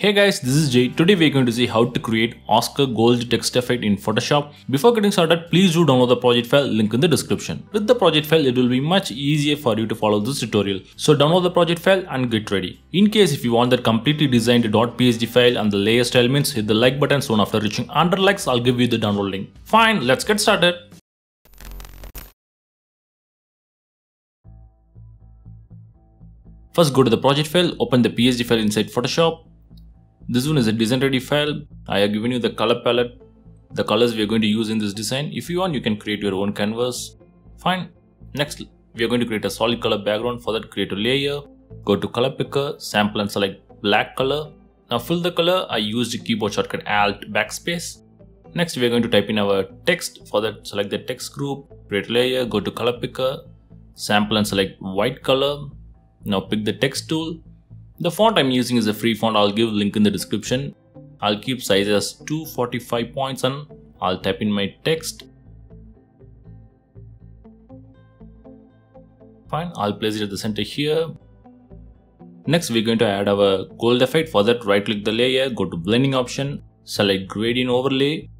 Hey guys, this is Jai. Today we're going to see how to create Oscar Gold text effect in Photoshop. Before getting started, please do download the project file, link in the description. With the project file, it will be much easier for you to follow this tutorial. So download the project file and get ready. In case if you want that completely designed .psd file and the layer style hit the like button soon after reaching 100 likes, I'll give you the download link. Fine, let's get started. First go to the project file, open the PSD file inside Photoshop. This one is a design ready file. I have given you the color palette, the colors we are going to use in this design. If you want, you can create your own canvas. Fine. Next, we are going to create a solid color background. For that, create a layer. Go to color picker, sample and select black color. Now fill the color. I used the keyboard shortcut Alt backspace. Next, we are going to type in our text. For that, select the text group, create layer, go to color picker, sample and select white color. Now pick the text tool. The font I'm using is a free font. I'll give link in the description. I'll keep size as 245 points and I'll type in my text. Fine, I'll place it at the center here. Next, we're going to add our gold effect. For that, right click the layer, go to blending option, select gradient overlay.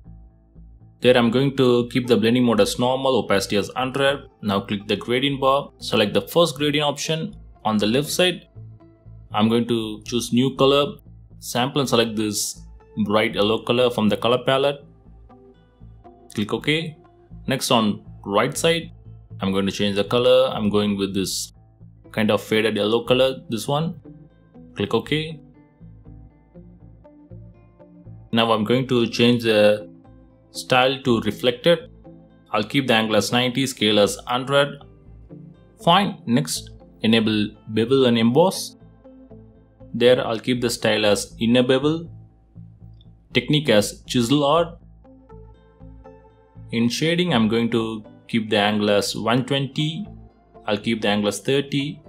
There I'm going to keep the blending mode as normal, opacity as 100. Now click the gradient bar, select the first gradient option on the left side I'm going to choose new color, sample and select this bright yellow color from the color palette. Click OK. Next on right side, I'm going to change the color. I'm going with this kind of faded yellow color, this one. Click OK. Now I'm going to change the style to reflected. I'll keep the angle as 90, scale as 100. Fine. Next, enable bevel and emboss. There I'll keep the style as inner bevel, technique as chisel hard. In shading I'm going to keep the angle as 120, I'll keep the angle as 30.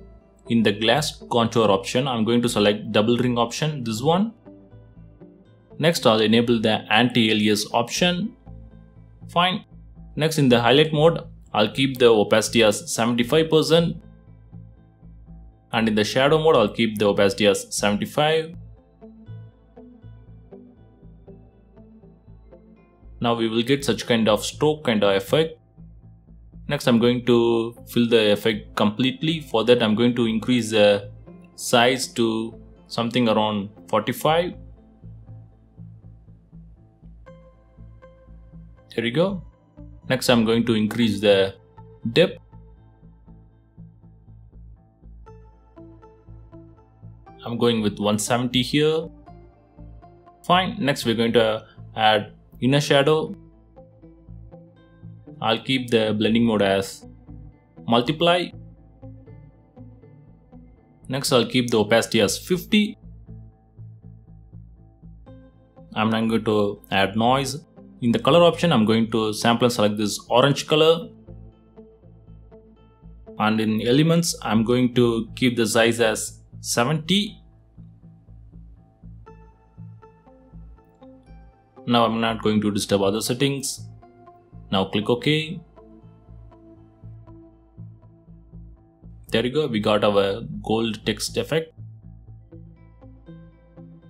In the gloss contour option I'm going to select double ring option, this one. Next I'll enable the anti-alias option. Fine. Next in the highlight mode I'll keep the opacity as 75% and in the shadow mode I'll keep the opacity as 75 now we will get such kind of stroke kind of effect. Next I'm going to fill the effect completely. For that I'm going to increase the size to something around 45 there you go. Next I'm going to increase the depth I'm going with 170 here. Fine. Next we're going to add inner shadow. I'll keep the blending mode as multiply. Next I'll keep the opacity as 50. I'm now going to add noise. In the color option I'm going to sample and select this orange color. And in elements I'm going to keep the size as 70 now I'm not going to disturb other settings. Now click OK. There you go. We got our gold text effect.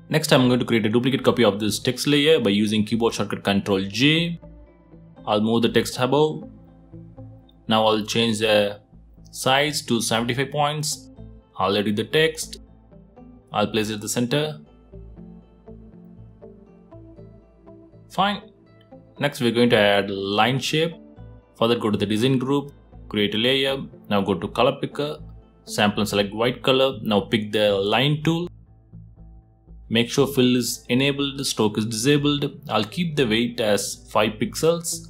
Next I'm going to create a duplicate copy of this text layer by using keyboard shortcut Ctrl J. I'll move the text above. Now I'll change the size to 75 points I'll edit the text. I'll place it at the center. Fine. Next we're going to add line shape. For that go to the design group, create a layer. Now go to color picker, sample and select white color. Now pick the line tool. Make sure fill is enabled, stroke is disabled. I'll keep the weight as 5 pixels.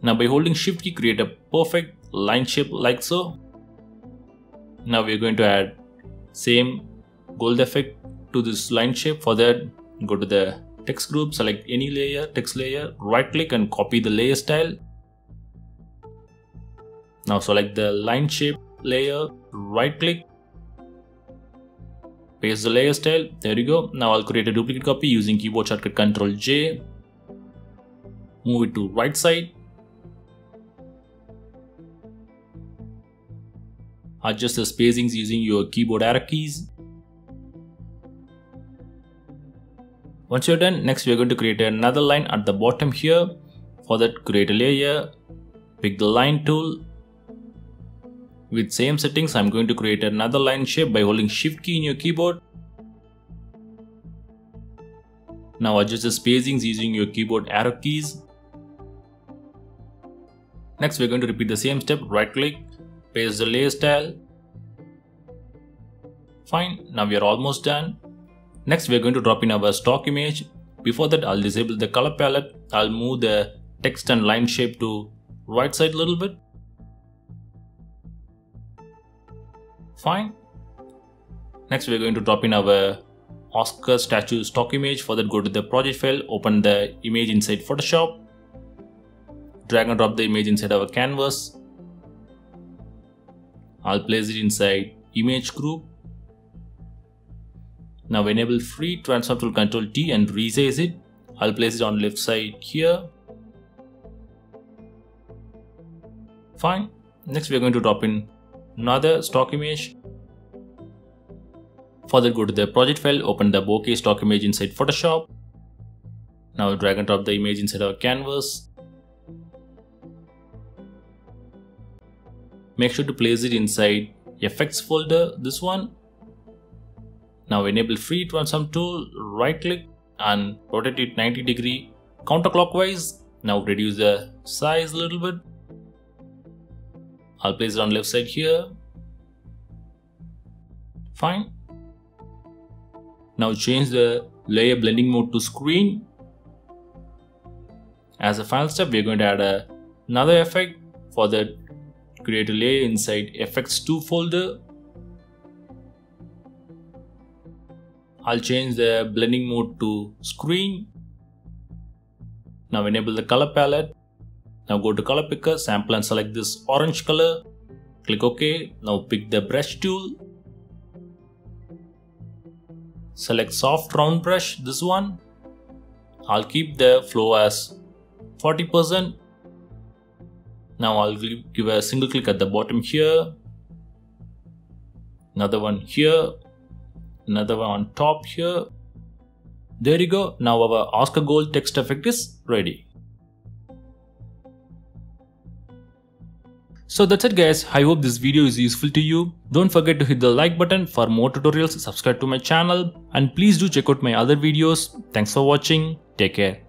Now by holding shift key create a perfect line shape like so. Now we're going to add same gold effect to this line shape. For that, go to the text group, select any layer, text layer, right click and copy the layer style. Now select the line shape layer, right click, paste the layer style. There you go. Now I'll create a duplicate copy using keyboard shortcut Ctrl J. Move it to right side Adjust the spacings using your keyboard arrow keys. Once you're done, next we're going to create another line at the bottom here. For that, create a layer, pick the line tool. With same settings, I'm going to create another line shape by holding shift key in your keyboard. Now adjust the spacings using your keyboard arrow keys. Next we're going to repeat the same step, right click, paste the layer style. Fine, now we are almost done. Next we are going to drop in our stock image. Before that I'll disable the color palette. I'll move the text and line shape to right side a little bit. Fine. Next we are going to drop in our Oscar statue stock image. For that go to the project file, open the image inside Photoshop. Drag and drop the image inside our canvas. I'll place it inside image group now enable free transform tool control T and resize it. I'll place it on left side here. Fine. Next we're going to drop in another stock image. Further go to the project file, open the bokeh stock image inside Photoshop. Now drag and drop the image inside our canvas. Make sure to place it inside effects folder, this one now enable free transform tool, right click and rotate it 90 degree counterclockwise. Now reduce the size a little bit. I'll place it on left side here. Fine. Now change the layer blending mode to screen. As a final step, we're going to add a, another effect for that create a layer inside effects 2 folder I'll change the blending mode to screen. Now enable the color palette. Now go to color picker, sample and select this orange color. Click OK. Now pick the brush tool. Select soft round brush, this one. I'll keep the flow as 40%. Now I'll give a single click at the bottom here. Another one here another one on top here. There you go. Now our Oscar Gold text effect is ready. So that's it guys, I hope this video is useful to you. Don't forget to hit the like button for more tutorials, subscribe to my channel and please do check out my other videos. Thanks for watching, take care.